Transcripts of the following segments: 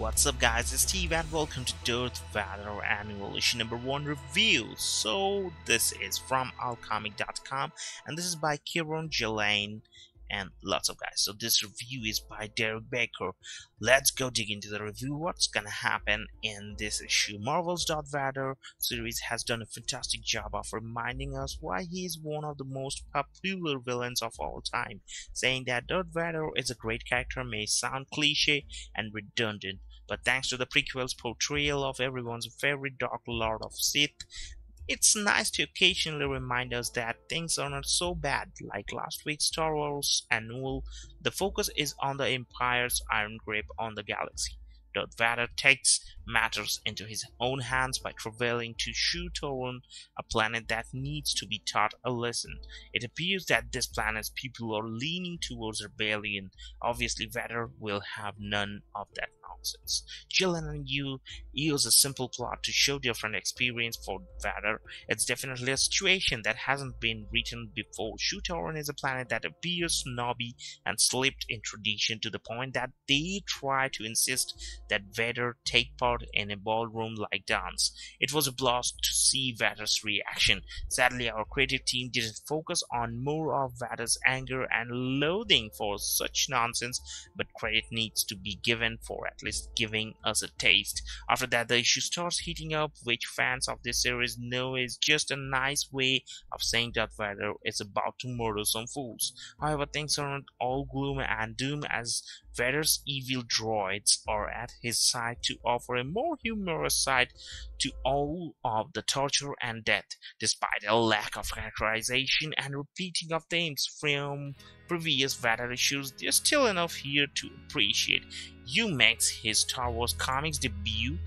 What's up guys, it's Steve and welcome to Darth Vader Annual Issue number 1 review. So this is from allcomic.com and this is by Kieron Gillen and lots of guys. So this review is by Derek Baker. Let's go dig into the review. What's gonna happen in this issue? Marvel's Darth Vader series has done a fantastic job of reminding us why he is one of the most popular villains of all time. Saying that Darth Vader is a great character may sound cliche and redundant, but thanks to the prequel's portrayal of everyone's favorite Dark Lord of Sith, it's nice to occasionally remind us that things are not so bad. Like last week's Star Wars annual, the focus is on the Empire's iron grip on the galaxy. Darth Vader takes matters into his own hands by traveling to Shu Torun, a planet that needs to be taught a lesson. It appears that this planet's people are leaning towards rebellion. Obviously, Vader will have none of that nonsense. And you use a simple plot to show different experience for Vader. It's definitely a situation that hasn't been written before. Shu Torun is a planet that appears snobby and slipped in tradition to the point that they try to insist that Vader take part in a ballroom-like dance. It was a blast to see Vader's reaction. Sadly, our creative team didn't focus on more of Vader's anger and loathing for such nonsense, but credit needs to be given for at least giving us a taste. After that, the issue starts heating up, which fans of this series know is just a nice way of saying that Vader is about to murder some fools. However, things aren't all gloom and doom as Vader's evil droids are at his side to offer a more humorous side to all of the torture and death, despite a lack of characterization and repeating of themes from previous Vader issues. There's still enough here to appreciate. Yu makes his Star Wars comics debut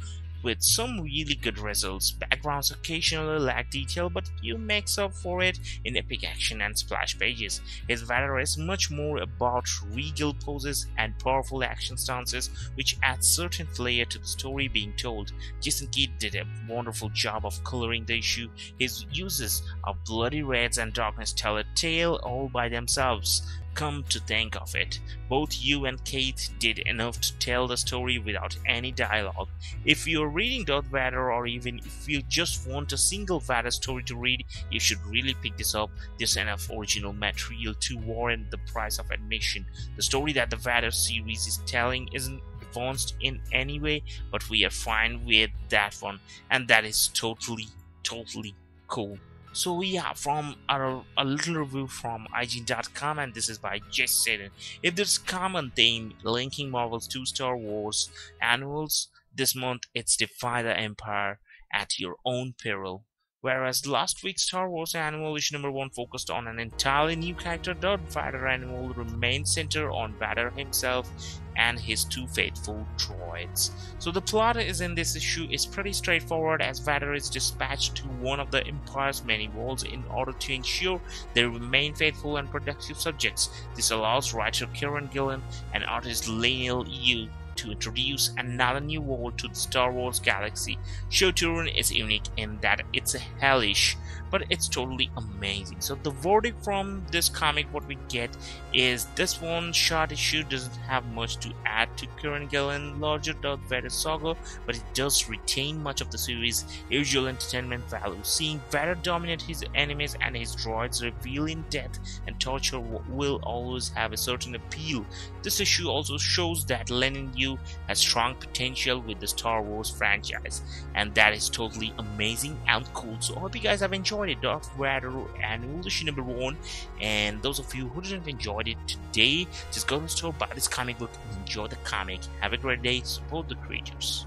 with some really good results. Backgrounds occasionally lack detail, but Yu make up for it in epic action and splash pages. His valor is much more about regal poses and powerful action stances, which adds certain flair to the story being told. Jason Keith did a wonderful job of coloring the issue. His uses of bloody reds and darkness tell a tale all by themselves. Come to think of it, both Yu and Keith did enough to tell the story without any dialogue. If you're reading Darth Vader or even if you just want a single Vader story to read, you should really pick this up. There's enough original material to warrant the price of admission. The story that the Vader series is telling isn't advanced in any way, but we are fine with that one, and that is totally, totally cool. So yeah, from a, a little review from IGN.com, and this is by Jesse Schedeen. If there's common theme linking Marvel's two Star Wars annuals this month, it's Defy the Empire at your own peril. Whereas last week's Star Wars Annual Issue number 1 focused on an entirely new character, Darth Vader Annual remains centered on Vader himself and his two faithful droids. So the plot is in this issue is pretty straightforward as Vader is dispatched to one of the Empire's many worlds in order to ensure they remain faithful and productive subjects. This allows writer Kieron Gillen and artist Leinil Yu to introduce another new world to the Star Wars galaxy. Shu Torun is unique in that it's hellish, but it's totally amazing. So the verdict from this comic, what we get is this one shot issue doesn't have much to add to Kieron Gillen larger Darth Vader saga, but it does retain much of the series' usual entertainment value. Seeing Vader dominate his enemies and his droids revealing death and torture will always have a certain appeal. This issue also shows that Leinil Has strong potential with the Star Wars franchise, and that is totally amazing and cool. So I hope you guys have enjoyed it. Darth Vader Annual Issue number one, and those of you who didn't enjoy it today, just go to the store, buy this comic book, and enjoy the comic. Have a great day. Support the creators.